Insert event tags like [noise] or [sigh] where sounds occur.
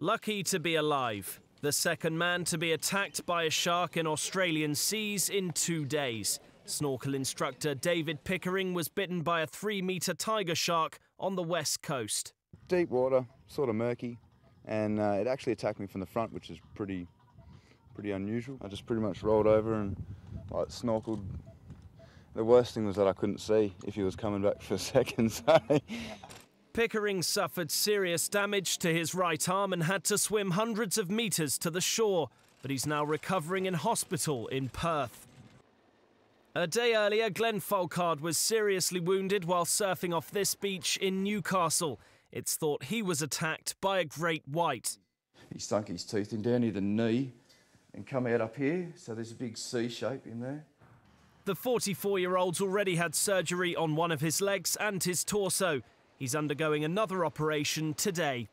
Lucky to be alive. The second man to be attacked by a shark in Australian seas in two days. Snorkel instructor David Pickering was bitten by a three metre tiger shark on the west coast. Deep water, sort of murky, and uh, it actually attacked me from the front, which is pretty, pretty unusual. I just pretty much rolled over and like snorkeled. The worst thing was that I couldn't see if he was coming back for a second. [laughs] So. Pickering suffered serious damage to his right arm and had to swim hundreds of metres to the shore, but he's now recovering in hospital in Perth. A day earlier, Glen Folkard was seriously wounded while surfing off this beach in Newcastle. It's thought he was attacked by a great white. He sunk his teeth in down near the knee and come out up here, so there's a big C shape in there. The 44 year old's already had surgery on one of his legs and his torso. He's undergoing another operation today.